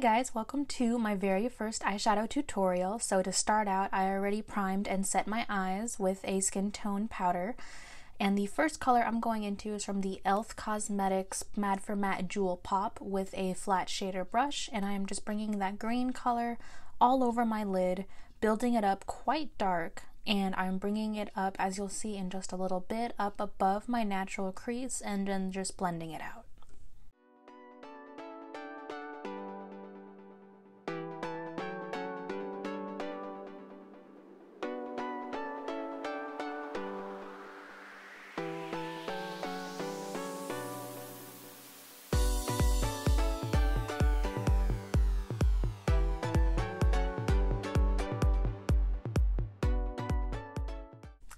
Guys, welcome to my very first eyeshadow tutorial. So to start out, I already primed and set my eyes with a skin tone powder. And the first color I'm going into is from the e.l.f. Cosmetics Mad for Matte Jewel Pop with a flat shader brush. And I am just bringing that green color all over my lid, building it up quite dark. And I'm bringing it up, as you'll see in just a little bit, up above my natural crease and then just blending it out.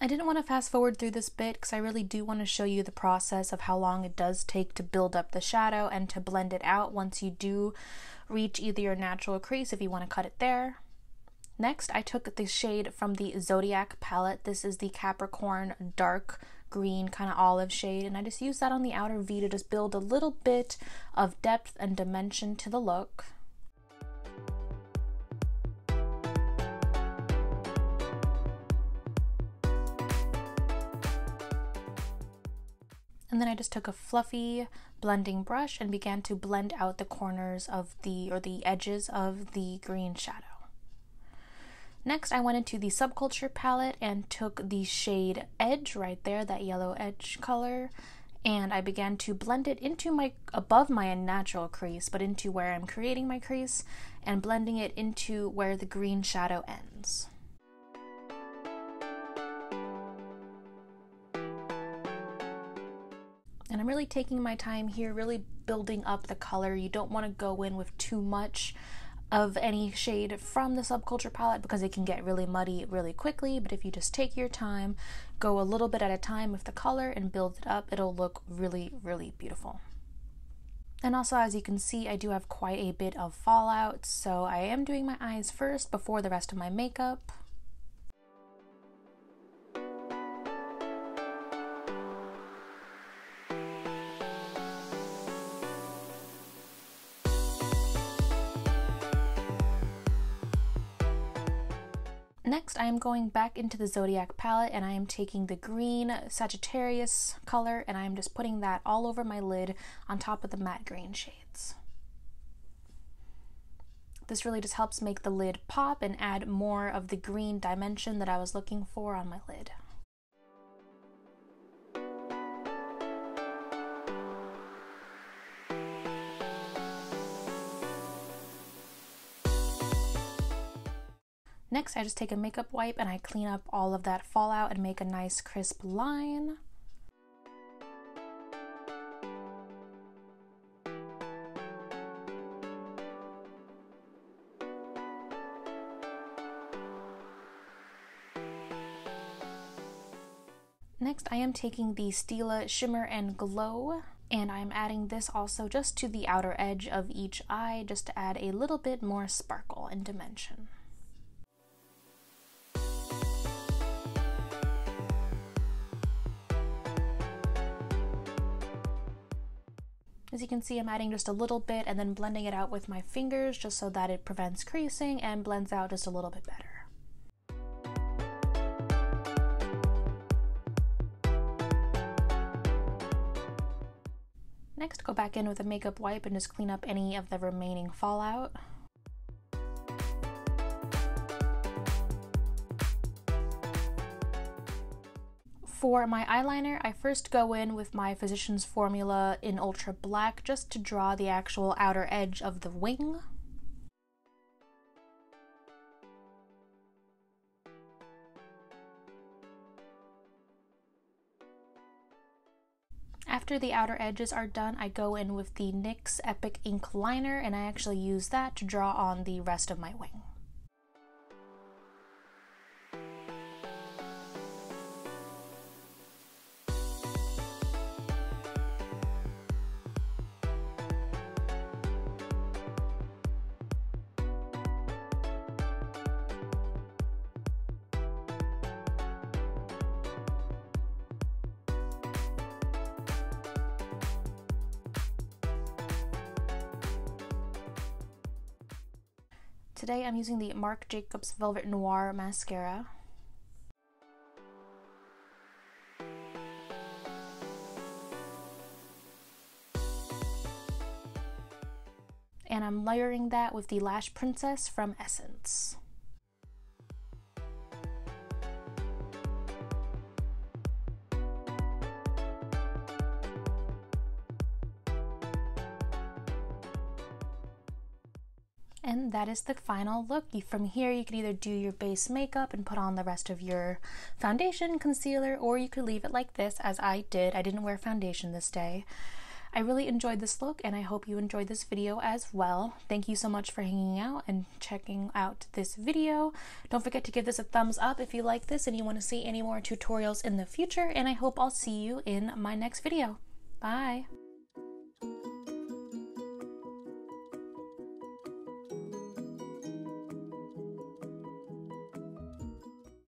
I didn't want to fast forward through this bit because I really do want to show you the process of how long it does take to build up the shadow and to blend it out once you do reach either your natural crease if you want to cut it there. Next, I took the shade from the Zodiac palette. This is the Capricorn dark green kind of olive shade and I just used that on the outer V to just build a little bit of depth and dimension to the look. And then I just took a fluffy blending brush and began to blend out the corners of the, or the edges of the green shadow. Next, I went into the Subculture palette and took the shade Edge right there, that yellow edge color, and I began to blend it into my, above my natural crease, but into where I'm creating my crease, and blending it into where the green shadow ends. And I'm really taking my time here, really building up the color. You don't want to go in with too much of any shade from the subculture palette because it can get really muddy really quickly. But if you just take your time, go a little bit at a time with the color and build it up, it'll look really, really beautiful. And also, as you can see, I do have quite a bit of fallout, so I am doing my eyes first before the rest of my makeup. Next, I am going back into the Zodiac palette and I am taking the green Sagittarius color and I am just putting that all over my lid on top of the matte green shades. This really just helps make the lid pop and add more of the green dimension that I was looking for on my lid. Next, I just take a makeup wipe and I clean up all of that fallout and make a nice crisp line. Next, I am taking the Stila Shimmer and Glow and I'm adding this also just to the outer edge of each eye just to add a little bit more sparkle and dimension. As you can see, I'm adding just a little bit and then blending it out with my fingers just so that it prevents creasing and blends out just a little bit better. Next, go back in with a makeup wipe and just clean up any of the remaining fallout. For my eyeliner, I first go in with my Physicians Formula in Ultra Black just to draw the actual outer edge of the wing. After the outer edges are done, I go in with the NYX Epic Ink Liner and I actually use that to draw on the rest of my wing. Today I'm using the Marc Jacobs Velvet Noir mascara. And I'm layering that with the Lash Princess from Essence. And that is the final look. From here, you could either do your base makeup and put on the rest of your foundation, concealer, or you could leave it like this, as I did. I didn't wear foundation this day. I really enjoyed this look and I hope you enjoyed this video as well. Thank you so much for hanging out and checking out this video. Don't forget to give this a thumbs up if you like this and you want to see any more tutorials in the future and I hope I'll see you in my next video. Bye!